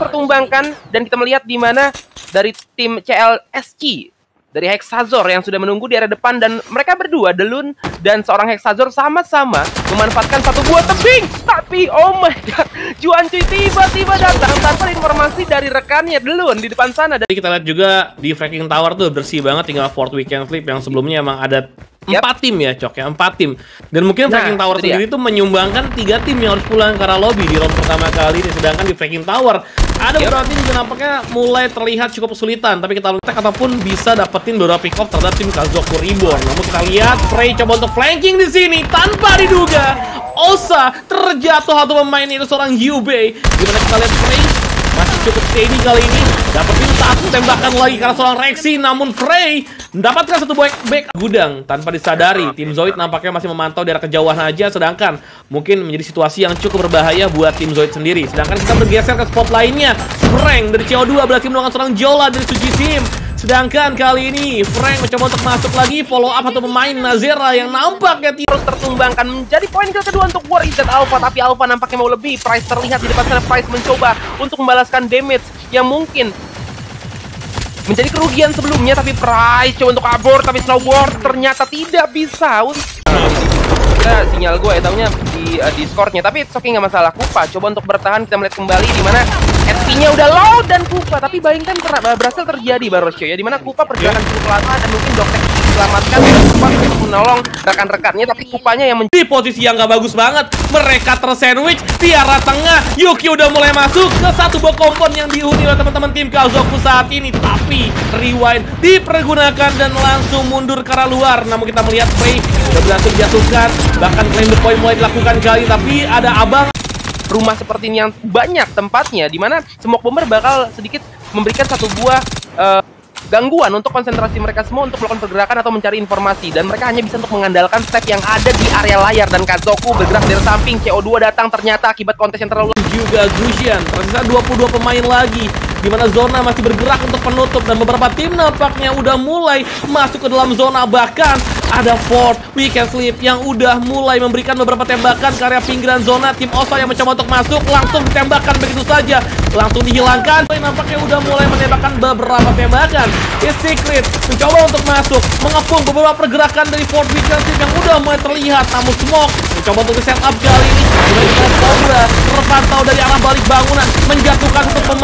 pertumbangkan dan kita melihat di mana dari tim CLSC dari Hexazor yang sudah menunggu di area depan dan mereka berdua Delun dan seorang Hexazor sama-sama memanfaatkan satu buah tebing. Tapi oh my god Juan cuy tiba-tiba datang tanpa informasi dari rekannya Delun di depan sana. Dan kita lihat juga di Fracking Tower tuh bersih banget tinggal Fort Weekend Flip yang sebelumnya emang ada empat tim ya cok ya empat tim. Dan mungkin nah, Fracking Tower sendiri itu menyumbangkan tiga tim yang harus pulang ke arah lobby di round pertama kali ini sedangkan di Fracking Tower ada yep. beberapa tim juga nampaknya mulai terlihat cukup kesulitan tapi kita lihat ataupun bisa dapetin beberapa pick off terhadap tim Kazoku Reborn. Namun kita lihat Frey coba untuk flanking di sini tanpa diduga. Osa terjatuh satu pemain itu seorang Yubei di mana kita lihat Frey masih cukup steady kali ini. Dapetin satu tembakan lagi karena seorang Rexy namun Frey mendapatkan satu back, back gudang tanpa disadari. Tim Zoid nampaknya masih memantau daerah kejauhan aja. Sedangkan mungkin menjadi situasi yang cukup berbahaya buat tim Zoid sendiri. Sedangkan kita bergeser ke spot lainnya. Frank dari CO2 berhasil melakukan seorang Jola dari Suji Sim Sedangkan kali ini Frank mencoba untuk masuk lagi follow up atau pemain Nazera yang nampaknya terus tertumbangkan menjadi poin kedua untuk War Izet Alpha. Tapi Alpha nampaknya mau lebih. Price terlihat di depan sana. Price mencoba untuk membalaskan damage yang mungkin menjadi kerugian sebelumnya tapi Price coba untuk kabur tapi snowboard ternyata tidak bisa. Kita sinyal gue ya tahunya di uh, Discordnya. Tapi it's okay nggak masalah. Kupa coba untuk bertahan kita melihat kembali di mana HP-nya udah low dan Kupa tapi bayangkan ter berhasil terjadi Barosho ya di mana Kupa perjalanan cukup lama dan mungkin Doktek diselamatkan dan Kupa menolong rekan-rekannya tapi Kupanya yang di posisi yang gak bagus banget mereka tersandwich di arah tengah Yuki udah mulai masuk ke satu buah kompon yang dihuni oleh teman-teman tim Kazoku saat ini tapi rewind dipergunakan dan langsung mundur ke arah luar. Namun kita melihat Frey udah berhasil dijatuhkan bahkan claim the point mulai dilakukan kali tapi ada abang rumah seperti ini yang banyak tempatnya di mana smoke bomber bakal sedikit memberikan satu buah uh, gangguan untuk konsentrasi mereka semua untuk melakukan pergerakan atau mencari informasi. Dan mereka hanya bisa untuk mengandalkan step yang ada di area layar. Dan Kazoku bergerak dari samping CO2 datang ternyata akibat kontes yang terlalu juga Gusian tersisa 22 pemain lagi di mana zona masih bergerak untuk penutup dan beberapa tim nampaknya udah mulai masuk ke dalam zona. Bahkan ada Ford, Weekend Sleep yang udah mulai memberikan beberapa tembakan ke area pinggiran zona. Tim Osa yang mencoba untuk masuk langsung ditembakkan begitu saja. Langsung dihilangkan. Nampaknya udah mulai menembakkan beberapa tembakan. Is Secret. Mencoba untuk masuk. Mengepung beberapa pergerakan dari Ford Weekend Sleep yang udah mulai terlihat. Namun Smoke mencoba untuk setup kali ini Cobra terpantau dari arah balik bangunan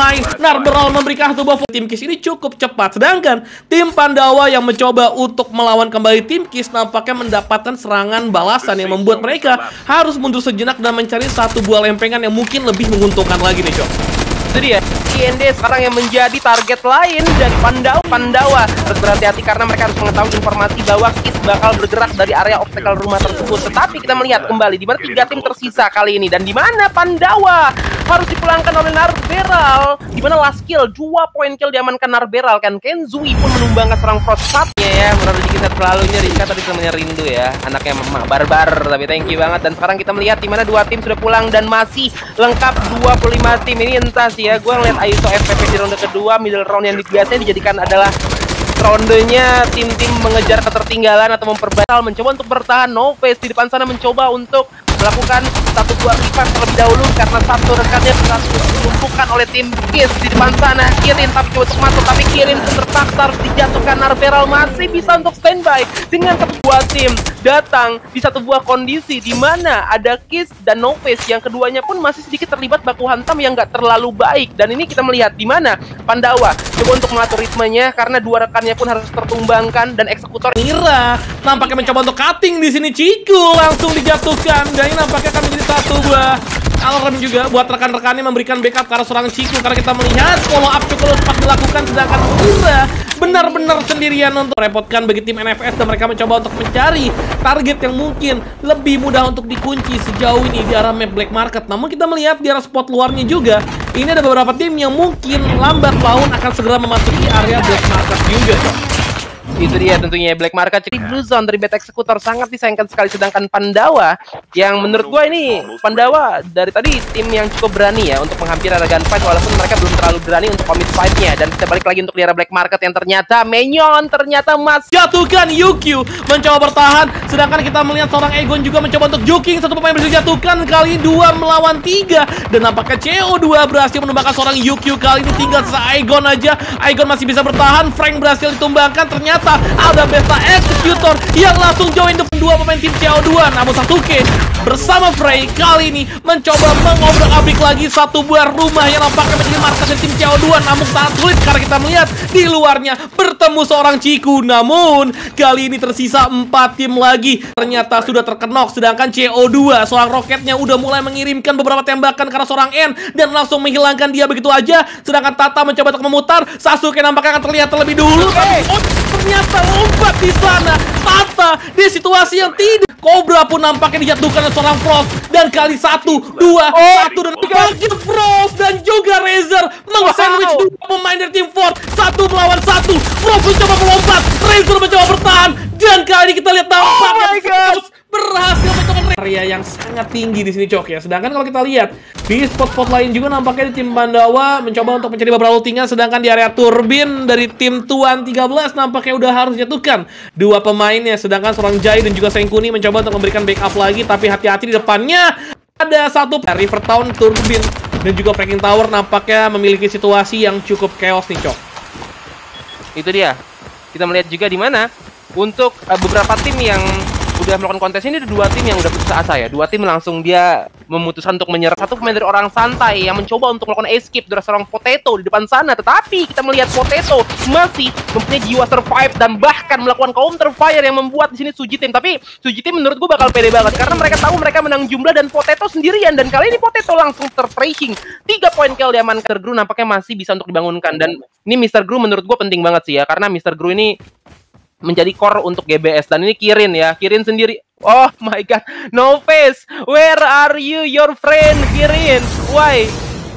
menjatuhkan satu pemain Nar Brawl memberikan satu buff tim Kiss ini cukup cepat. Sedangkan tim Pandawa yang mencoba untuk melawan kembali tim Kiss nampaknya mendapatkan serangan balasan yang membuat mereka harus mundur sejenak dan mencari satu buah lempengan yang mungkin lebih menguntungkan lagi nih, Cok. Itu dia. IND sekarang yang menjadi target lain dari Pandawa. Pandawa harus berhati-hati karena mereka harus mengetahui informasi bahwa Kiss bakal bergerak dari area obstacle rumah tersebut. Tetapi kita melihat kembali di mana tiga tim tersisa kali ini dan di mana Pandawa harus dipulangkan oleh Narberal. Di mana last kill dua poin kill diamankan Narberal kan? Kenzui pun menumbangkan serang prototipnya ya. Menurut kita selalu Rika tadi sebenarnya rindu ya. Anaknya memang barbar tapi thank you banget. Dan sekarang kita melihat di mana dua tim sudah pulang dan masih lengkap 25 tim. Ini entah sih ya gue ngeliat ISO FPP di ronde kedua. Middle round yang biasanya dijadikan adalah rondenya tim-tim mengejar ketertinggalan atau memperbaiki mencoba untuk bertahan. No face di depan sana mencoba untuk melakukan satu dua revive terlebih dahulu karena satu rekannya berhasil dilumpuhkan oleh tim Kiss di depan sana. Kirin tapi coba untuk masuk tapi Kirin terpaksa harus dijatuhkan. Narberal masih bisa untuk standby dengan satu buah tim datang di satu buah kondisi di mana ada Kiss dan No Face yang keduanya pun masih sedikit terlibat baku hantam yang nggak terlalu baik. Dan ini kita melihat di mana Pandawa coba untuk mengatur ritmenya karena dua rekannya pun harus tertumbangkan dan eksekutor Mira nampaknya mencoba untuk cutting di sini. Ciku langsung dijatuhkan. Dan ini nampaknya akan menjadi satu buah alarm juga buat rekan-rekannya memberikan backup karena seorang Ciku. Karena kita melihat follow up cukup cepat dilakukan sedangkan Mira benar-benar sendirian untuk merepotkan bagi tim NFS dan mereka mencoba untuk mencari target yang mungkin lebih mudah untuk dikunci sejauh ini di arah map black market. Namun kita melihat di arah spot luarnya juga ini ada beberapa tim yang mungkin lambat laun akan segera memasuki area black market juga itu dia tentunya Black Market di Blue Zone dari Beta Executor sangat disayangkan sekali sedangkan Pandawa yang menurut gue ini Pandawa dari tadi tim yang cukup berani ya untuk menghampiri area gunfight walaupun mereka belum terlalu berani untuk commit fight-nya. Dan kita balik lagi untuk di Black Market yang ternyata Menyon ternyata Mas jatuhkan Yukio mencoba bertahan. Sedangkan kita melihat seorang Egon juga mencoba untuk joking satu pemain berhasil jatuhkan kali ini dua melawan tiga. Dan nampaknya CO2 berhasil menumbangkan seorang Yukio kali ini. Tinggal sisa Egon aja. Egon masih bisa bertahan. Frank berhasil ditumbangkan. Ternyata ada Beta Executor yang langsung join the dua pemain tim CO2 namun Sasuke bersama Frey kali ini mencoba mengobrak-abrik lagi satu buah rumah yang nampaknya menjadi markas tim CO2 namun sangat sulit karena kita melihat di luarnya bertemu seorang Ciku. Namun kali ini tersisa empat tim lagi. Ternyata sudah terkenok sedangkan CO2 seorang roketnya udah mulai mengirimkan beberapa tembakan karena seorang N dan langsung menghilangkan dia begitu aja. Sedangkan Tata mencoba untuk memutar. Sasuke nampaknya akan terlihat terlebih dulu tapi oh, ternyata lompat di sana. Tata di situasi yang tidak. Cobra pun nampaknya dijatuhkan oleh seorang Frost. Dan kali satu, dua, oh, satu dan bagi Frost dan juga Razer mengsandwich wow. dua pemain dari tim Ford. Satu melawan satu. Frost mencoba melompat, Razer mencoba bertahan. Dan kali ini kita lihat nampaknya oh berhasil mencoba area yang sangat tinggi di sini cok ya. Sedangkan kalau kita lihat di spot-spot lain juga nampaknya di tim Pandawa mencoba untuk mencari beberapa lootingan sedangkan di area turbin dari tim Tuan 13 nampaknya udah harus jatuhkan dua pemainnya sedangkan seorang Jai dan juga Sengkuni mencoba untuk memberikan backup lagi tapi hati-hati di depannya ada satu River Town Turbin dan juga Fracking Tower nampaknya memiliki situasi yang cukup chaos nih cok. Itu dia. Kita melihat juga di mana untuk uh, beberapa tim yang udah melakukan kontes ini ada dua tim yang udah putus asa ya. Dua tim langsung dia memutuskan untuk menyerah. Satu pemain dari orang santai yang mencoba untuk melakukan escape dari seorang Potato di depan sana. Tetapi kita melihat Potato masih mempunyai jiwa survive dan bahkan melakukan counter fire yang membuat di sini Suji tim. Tapi Suji tim menurut gue bakal pede banget karena mereka tahu mereka menang jumlah dan Potato sendirian dan kali ini Potato langsung tertracing. Tiga poin kill di aman Gru nampaknya masih bisa untuk dibangunkan dan ini Mr. Gru menurut gue penting banget sih ya karena Mr. Gru ini menjadi core untuk GBS dan ini Kirin ya. Kirin sendiri. Oh my god. No face. Where are you your friend? Kirin. Why?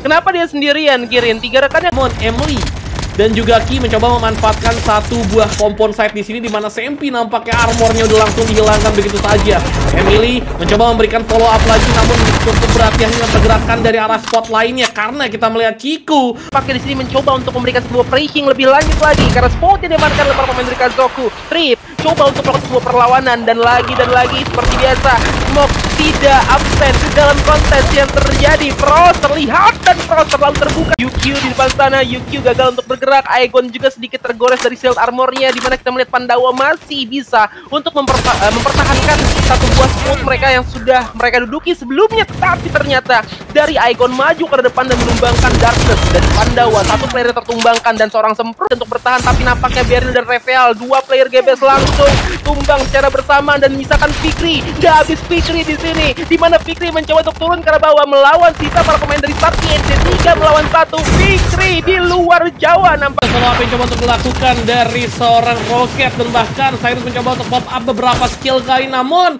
Kenapa dia sendirian Kirin? Tiga rekannya. Mon Emily dan juga Ki mencoba memanfaatkan satu buah kompon site di sini di mana Sempi nampaknya armornya udah langsung dihilangkan begitu saja. Emily mencoba memberikan follow up lagi namun cukup berhati-hati dengan pergerakan dari arah spot lainnya karena kita melihat Ciku pakai di sini mencoba untuk memberikan sebuah pressing lebih lanjut lagi karena spotnya diamankan oleh para pemain dari Kazoku. Trip coba untuk melakukan sebuah perlawanan dan lagi dan lagi seperti biasa Smoke tidak absen dalam kontes yang terjadi. Frost terlihat dan Frost terlalu terbuka. Yukio di depan sana, Yukio gagal untuk bergerak. Aegon juga sedikit tergores dari shield armornya, di mana kita melihat Pandawa masih bisa untuk memperta uh, mempertahankan satu buah spot mereka yang sudah mereka duduki sebelumnya. Tapi ternyata dari Aegon maju ke depan dan menumbangkan Darkness dan Pandawa. Satu player tertumbangkan dan seorang semprot untuk bertahan, tapi nampaknya Beryl dan Reveal dua player GBS langsung tumbang secara bersama dan misalkan Fikri. Gak habis Fikri di sini, di mana Fikri mencoba untuk turun ke bawah melawan sisa para pemain dari Star TNC 3 melawan satu. Fikri di luar Jawa nampak. Solo apa yang coba untuk dilakukan dari seorang roket dan bahkan Cyrus mencoba untuk pop up beberapa skill kali. Namun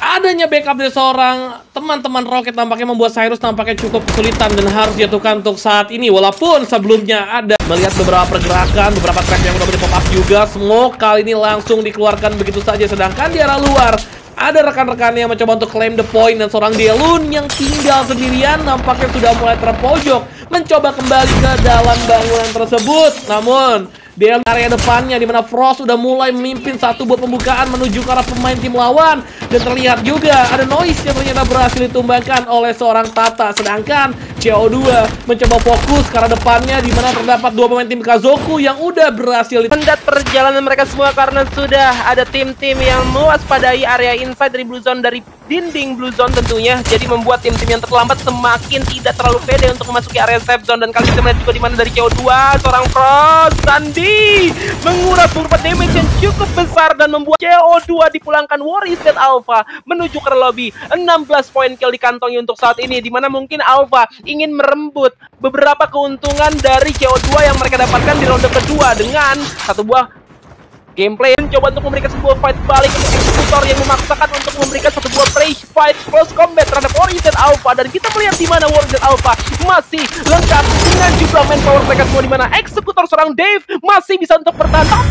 adanya backup dari seorang teman-teman roket nampaknya membuat Cyrus nampaknya cukup kesulitan dan harus jatuhkan untuk saat ini. Walaupun sebelumnya ada melihat beberapa pergerakan beberapa trap yang udah di pop up juga. Smoke kali ini langsung dikeluarkan begitu saja sedangkan di arah luar ada rekan-rekan yang mencoba untuk claim the point dan seorang Delun yang tinggal sendirian nampaknya sudah mulai terpojok mencoba kembali ke dalam bangunan tersebut. Namun di area depannya di mana Frost sudah mulai memimpin satu buat pembukaan menuju ke arah pemain tim lawan dan terlihat juga ada noise yang ternyata berhasil ditumbangkan oleh seorang Tata sedangkan CO2 mencoba fokus arah depannya di mana terdapat dua pemain tim Kazoku yang udah berhasil mendat perjalanan mereka semua karena sudah ada tim-tim yang mewaspadai area inside dari Blue Zone dari dinding Blue Zone tentunya jadi membuat tim-tim yang terlambat semakin tidak terlalu pede untuk memasuki area safe zone dan kali ini melihat juga di mana dari CO2 seorang Frost Sandi menguras beberapa damage yang cukup besar dan membuat CO2 dipulangkan Warriors dan Alpha menuju ke lobby. 16 poin kill di kantongnya untuk saat ini, di mana mungkin Alpha ingin merembut beberapa keuntungan dari CO2 yang mereka dapatkan di ronde kedua dengan satu buah gameplay. Mencoba untuk memberikan sebuah fight balik untuk eksekutor yang memaksakan untuk memberikan satu buah fresh fight close combat terhadap Warriors Alpha. Dan kita melihat di mana Warriors Alpha masih lengkap dengan jumlah manpower mereka semua di mana eksekutor seorang Dave masih bisa untuk bertahan. Tapi